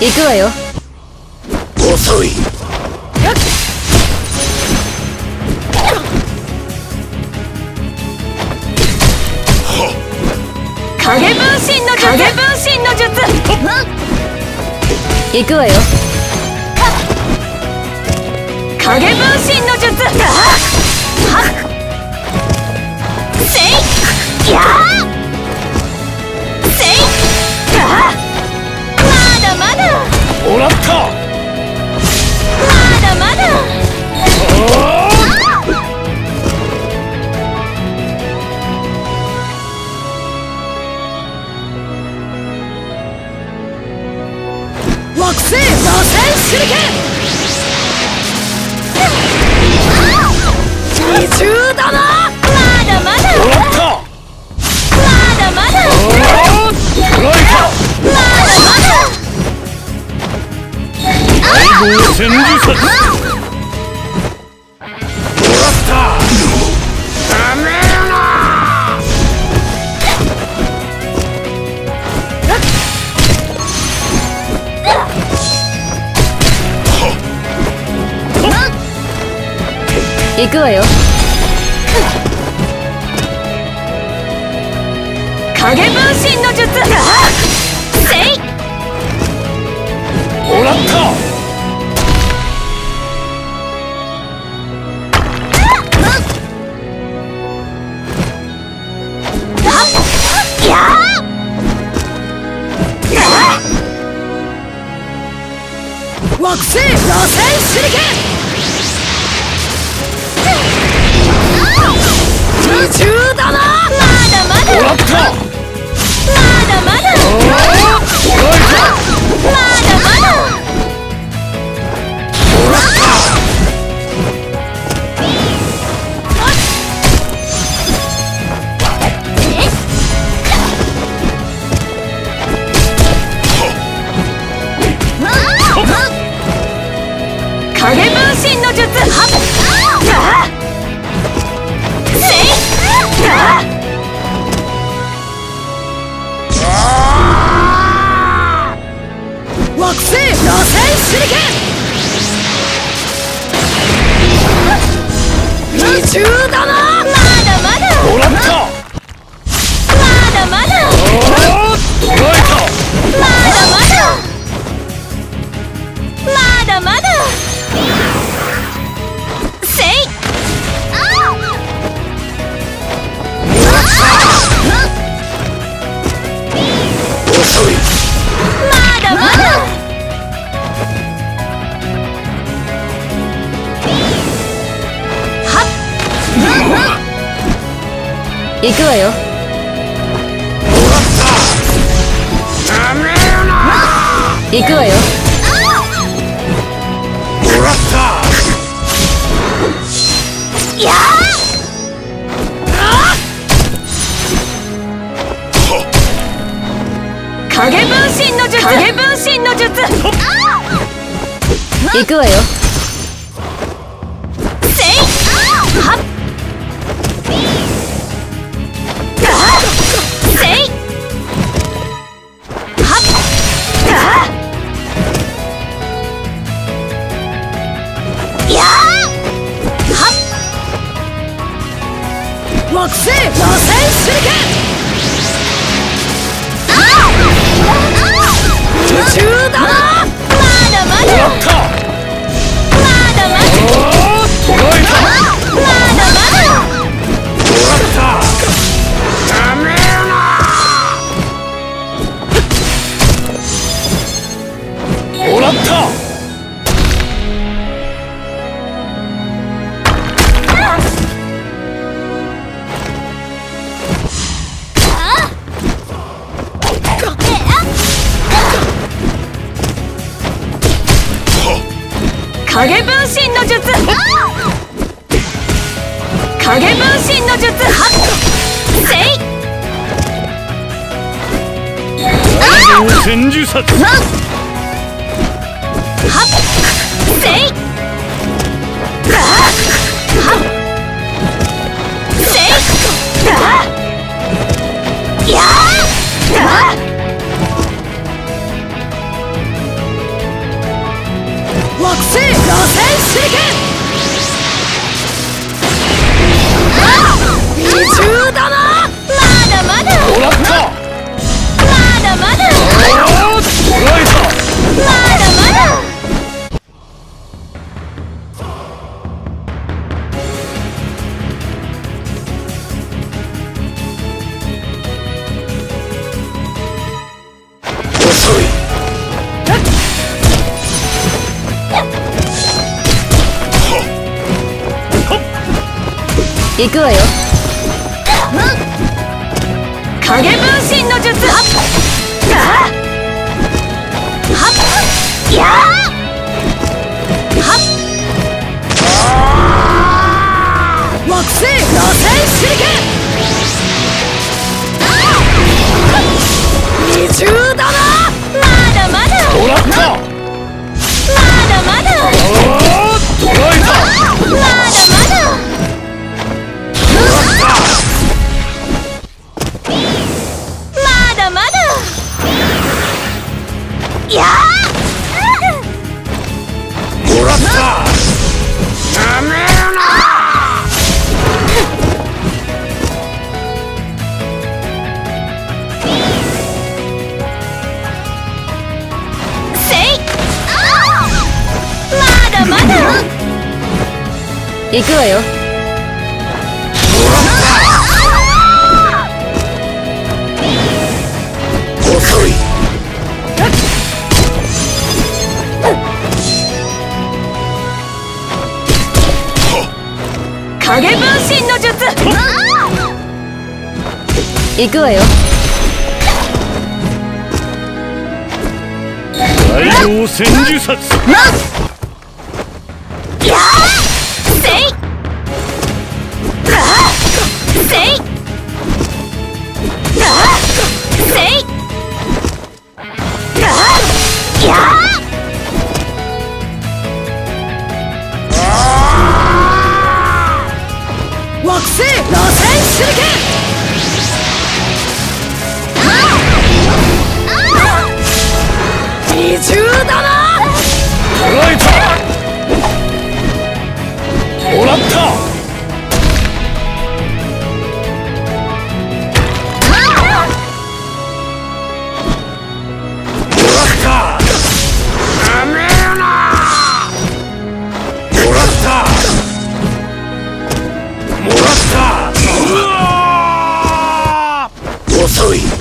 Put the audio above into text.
行くわよ。遅い。影分身の術影分身の術。行くわよ。影分身の術。せい。やー行くわよ。影分身の術せい。もらった。惑星螺旋手裏剣二重だな。まだまだ。まだまだ分身の術はっあせいあ惑星螺旋手裏剣宇宙だ行くわよ。行くわよ。影分身の術。影分身の術。行くわよ影分身の術。影分身の術。はっせい。千里殺はっ。せい行くわよ。影分身の術行くわよ。遅い。影分身の術。行くわよ。大量千手札遅い